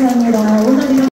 감사합니다. 오늘